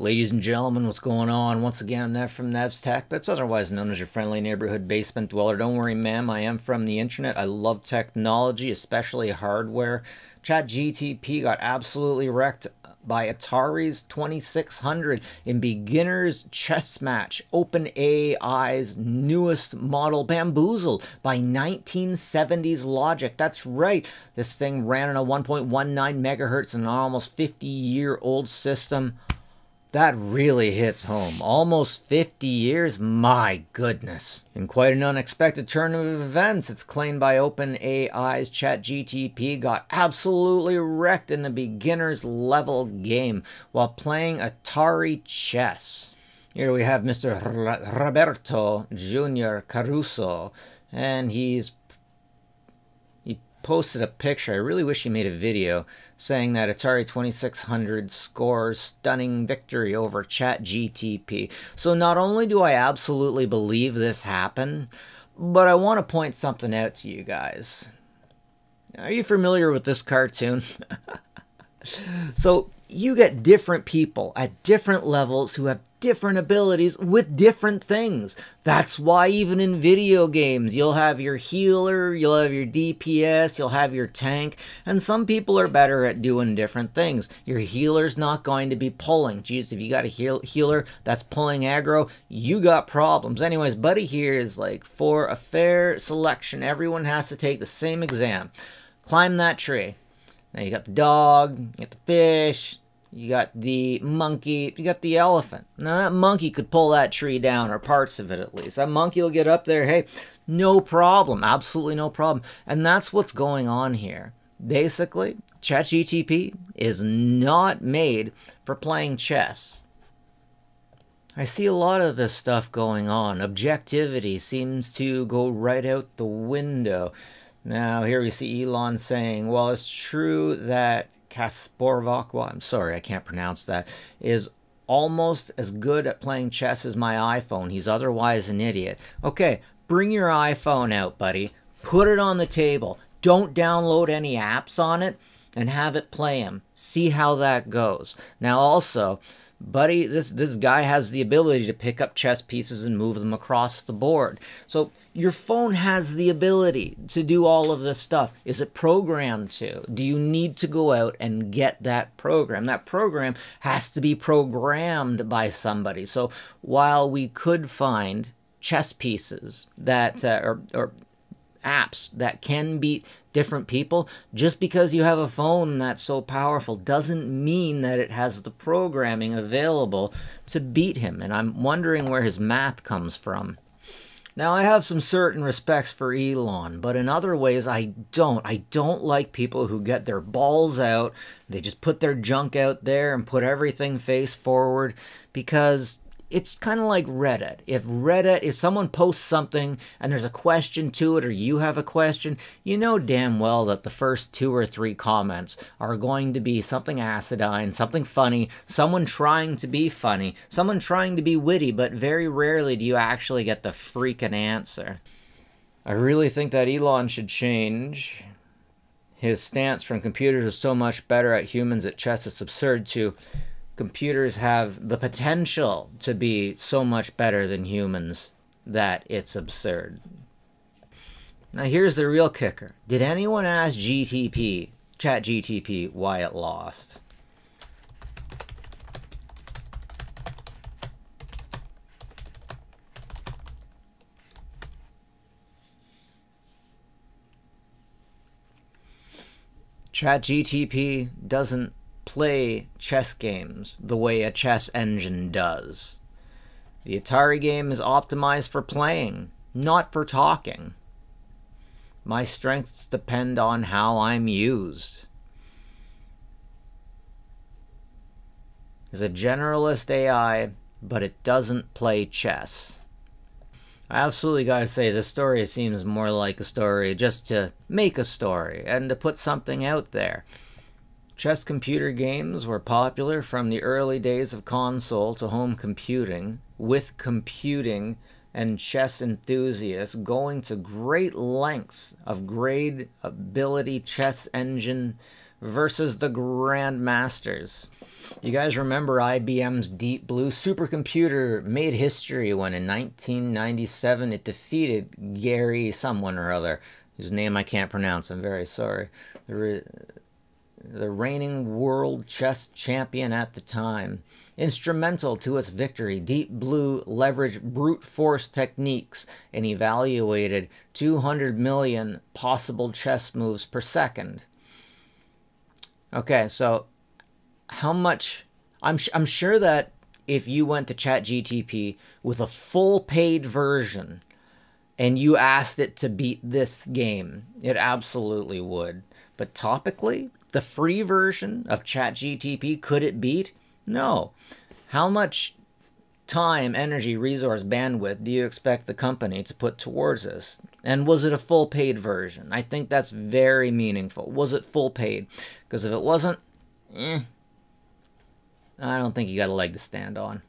Ladies and gentlemen, what's going on? Once again, I'm Nev from Nev's Tech, but it's otherwise known as your friendly neighborhood basement dweller. Don't worry, ma'am, I am from the internet. I love technology, especially hardware. ChatGTP got absolutely wrecked by Atari's 2600 in beginner's chess match. OpenAI's newest model, Bamboozle, by 1970s logic. That's right, this thing ran on a 1.19 megahertz in an almost 50 year old system. That really hits home. Almost 50 years? My goodness. In quite an unexpected turn of events, it's claimed by OpenAI's ChatGTP got absolutely wrecked in a beginner's level game while playing Atari chess. Here we have Mr. Roberto Jr. Caruso, and he's posted a picture. I really wish he made a video saying that Atari 2600 scores stunning victory over ChatGTP. So not only do I absolutely believe this happened, but I want to point something out to you guys. Are you familiar with this cartoon? so you get different people at different levels who have different abilities with different things. That's why even in video games, you'll have your healer, you'll have your DPS, you'll have your tank, and some people are better at doing different things. Your healer's not going to be pulling. Geez, if you got a heal healer that's pulling aggro, you got problems. Anyways, Buddy here is like, for a fair selection, everyone has to take the same exam. Climb that tree. Now you got the dog, you got the fish, you got the monkey, you got the elephant. Now that monkey could pull that tree down, or parts of it at least. That monkey will get up there, hey, no problem, absolutely no problem. And that's what's going on here. Basically, ChatGTP is not made for playing chess. I see a lot of this stuff going on. Objectivity seems to go right out the window. Now, here we see Elon saying, well, it's true that Kasparov, well, I'm sorry, I can't pronounce that, is almost as good at playing chess as my iPhone. He's otherwise an idiot. Okay, bring your iPhone out, buddy. Put it on the table. Don't download any apps on it and have it play him. See how that goes. Now, also, buddy, this, this guy has the ability to pick up chess pieces and move them across the board. So your phone has the ability to do all of this stuff. Is it programmed to? Do you need to go out and get that program? That program has to be programmed by somebody. So while we could find chess pieces that, uh, or, or apps that can beat different people, just because you have a phone that's so powerful doesn't mean that it has the programming available to beat him. And I'm wondering where his math comes from. Now, I have some certain respects for Elon, but in other ways, I don't. I don't like people who get their balls out, they just put their junk out there and put everything face forward because it's kind of like Reddit. If Reddit, if someone posts something and there's a question to it or you have a question, you know damn well that the first two or three comments are going to be something acidine, something funny, someone trying to be funny, someone trying to be witty, but very rarely do you actually get the freaking answer. I really think that Elon should change. His stance from computers is so much better at humans at chess, it's absurd to computers have the potential to be so much better than humans that it's absurd. Now here's the real kicker. Did anyone ask GTP, ChatGTP, why it lost? ChatGTP doesn't play chess games the way a chess engine does. The Atari game is optimized for playing, not for talking. My strengths depend on how I'm used. It's a generalist AI, but it doesn't play chess. I absolutely gotta say, this story seems more like a story just to make a story and to put something out there. Chess computer games were popular from the early days of console to home computing, with computing and chess enthusiasts going to great lengths of grade ability chess engine versus the Grandmasters. You guys remember IBM's Deep Blue supercomputer made history when in 1997 it defeated Gary someone or other, whose name I can't pronounce. I'm very sorry. The, reigning world chess champion at the time. Instrumental to its victory, Deep Blue leveraged brute force techniques and evaluated 200 million possible chess moves per second. Okay, so how much I'm I'm sure that if you went to ChatGTP with a full paid version and you asked it to beat this game, it absolutely would. But topically, the free version of ChatGTP could it beat? No. How much time, energy, resource, bandwidth do you expect the company to put towards this? And was it a full paid version? I think that's very meaningful. Was it full paid? Because if it wasn't, eh, I don't think you got a leg to stand on.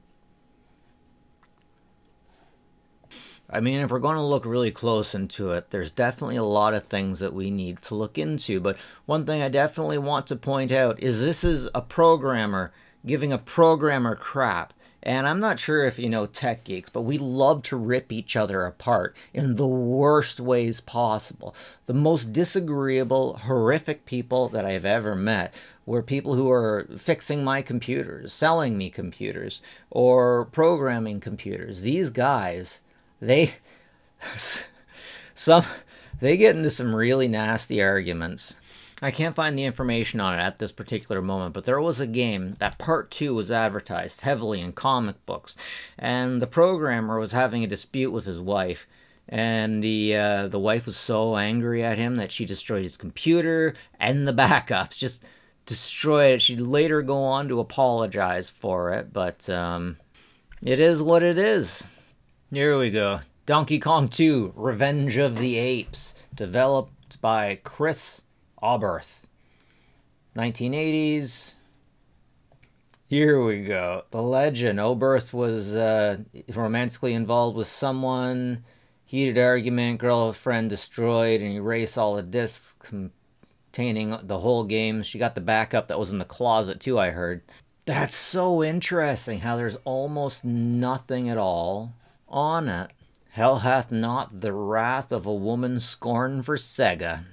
I mean, if we're going to look really close into it, there's definitely a lot of things that we need to look into. But one thing I definitely want to point out is this is a programmer giving a programmer crap. And I'm not sure if you know tech geeks, but we love to rip each other apart in the worst ways possible. The most disagreeable, horrific people that I've ever met were people who are fixing my computers, selling me computers, or programming computers. These guys, they some they get into some really nasty arguments. I can't find the information on it at this particular moment, but there was a game that part two was advertised heavily in comic books, and the programmer was having a dispute with his wife, and the uh, the wife was so angry at him that she destroyed his computer and the backups. Just destroyed it. She'd later go on to apologize for it, but um, it is what it is. Here we go. Donkey Kong 2 Revenge of the Apes, developed by Chris Auberth. 1980s. Here we go. The legend. Auberth was uh, romantically involved with someone. Heated argument, girlfriend destroyed, and erase all the discs containing the whole game. She got the backup that was in the closet too, I heard. That's so interesting how there's almost nothing at all on it. Hell hath not the wrath of a woman scorned for Sega.